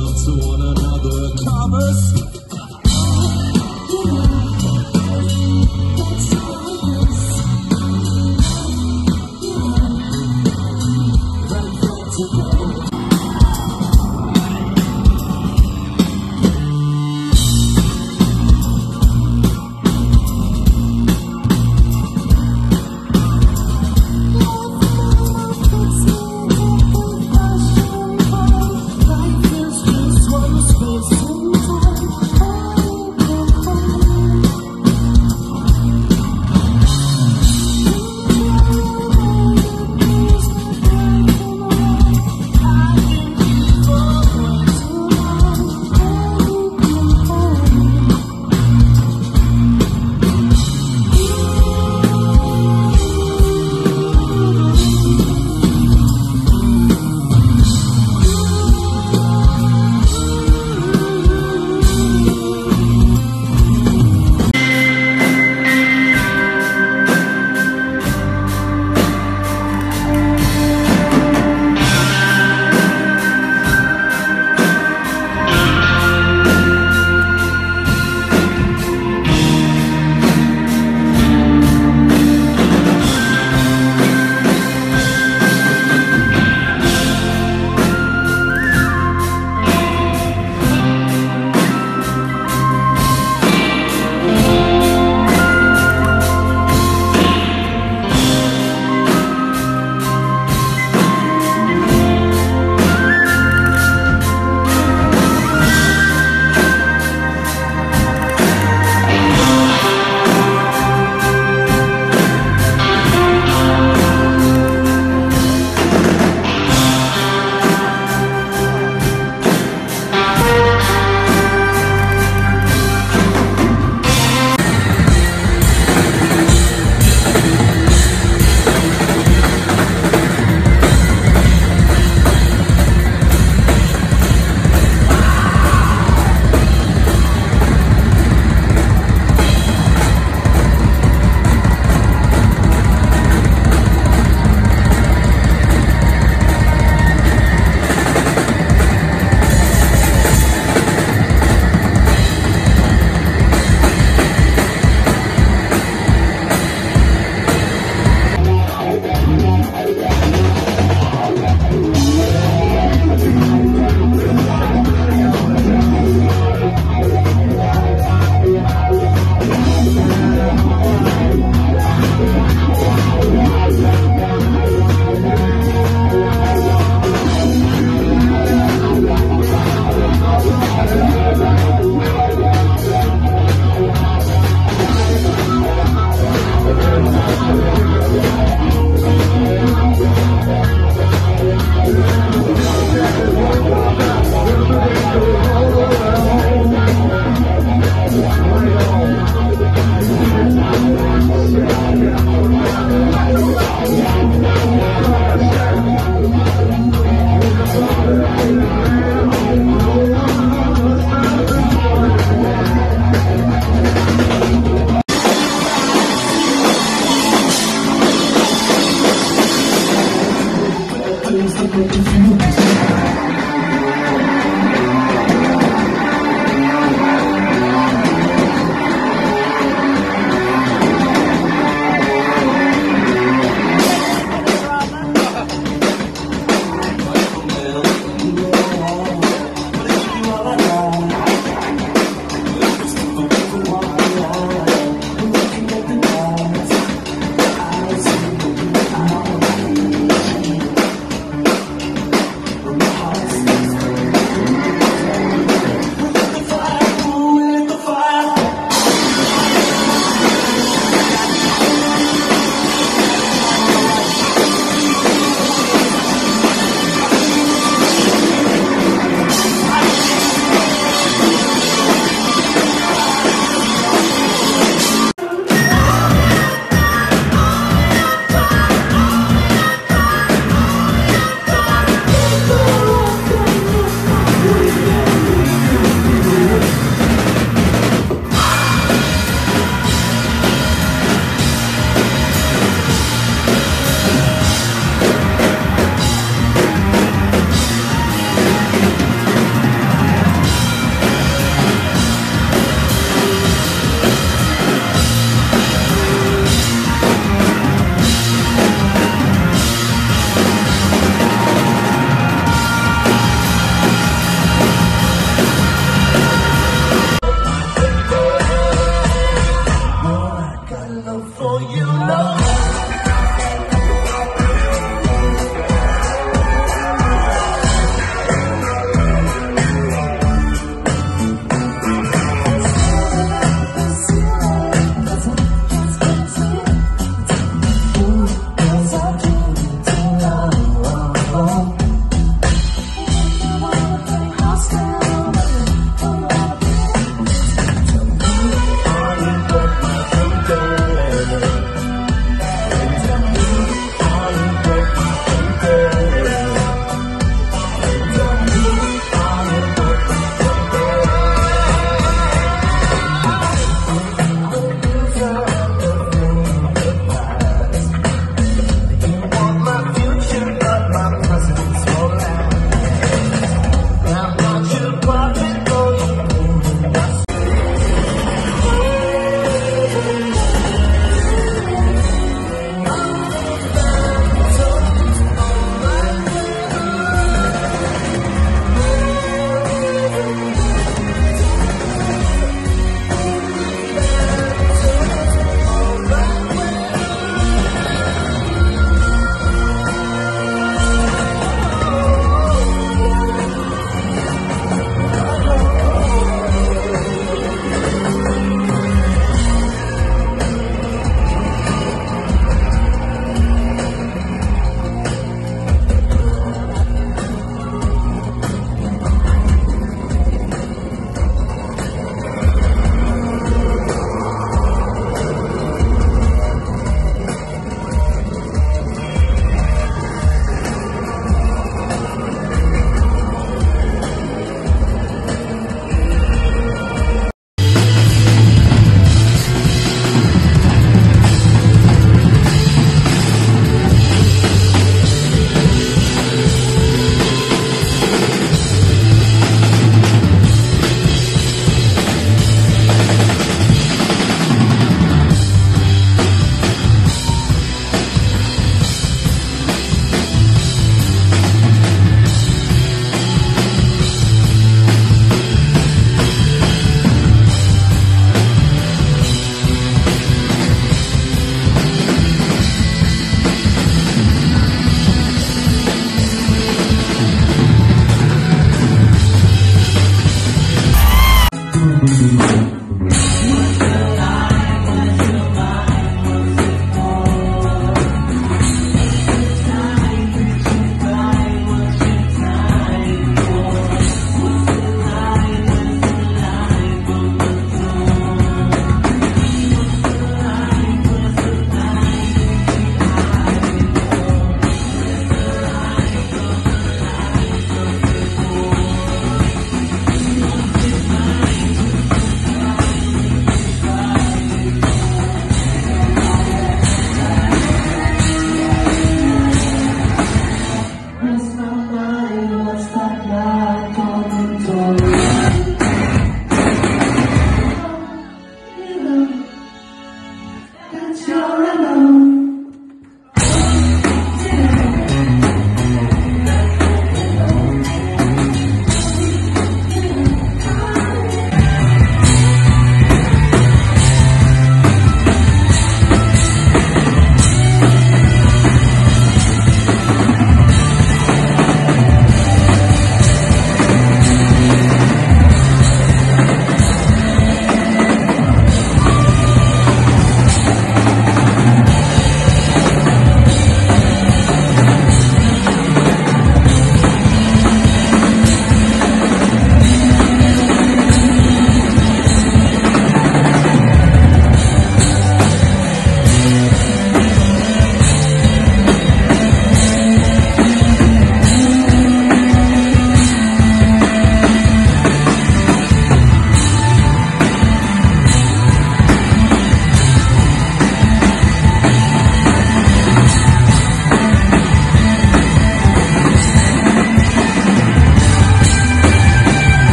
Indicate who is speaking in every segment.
Speaker 1: love to one another. Commerce.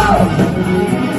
Speaker 2: Uou!